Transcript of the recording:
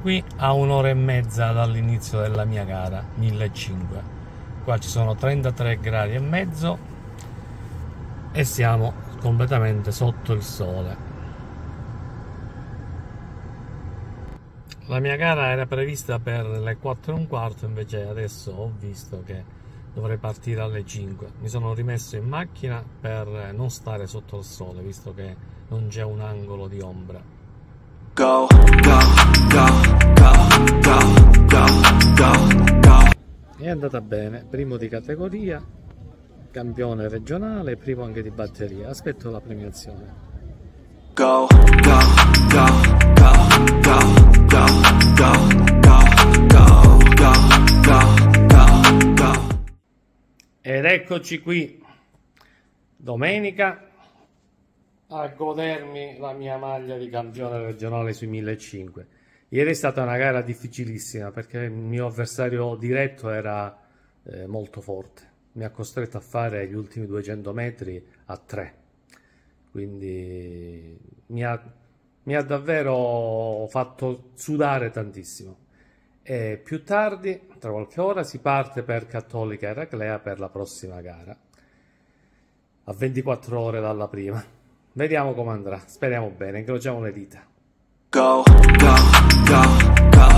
qui a un'ora e mezza dall'inizio della mia gara 1500 qua ci sono 33 gradi e mezzo e siamo completamente sotto il sole. La mia gara era prevista per le 4 e un quarto invece adesso ho visto che dovrei partire alle 5 mi sono rimesso in macchina per non stare sotto il sole visto che non c'è un angolo di ombra. Go go go go go go go go è andata bene primo di categoria campione regionale primo anche di batteria aspetto la premiazione go go go go go go, go, go, go, go, go, go, go. Ed eccoci qui, domenica, a godermi la mia maglia di campione regionale sui 1500. Ieri è stata una gara difficilissima perché il mio avversario diretto era eh, molto forte. Mi ha costretto a fare gli ultimi 200 metri a 3. Quindi mi ha mi ha davvero fatto sudare tantissimo. E più tardi, tra qualche ora, si parte per Cattolica Eraclea per la prossima gara, a 24 ore dalla prima. Vediamo come andrà, speriamo bene, incrociamo le dita. go, go, go, go.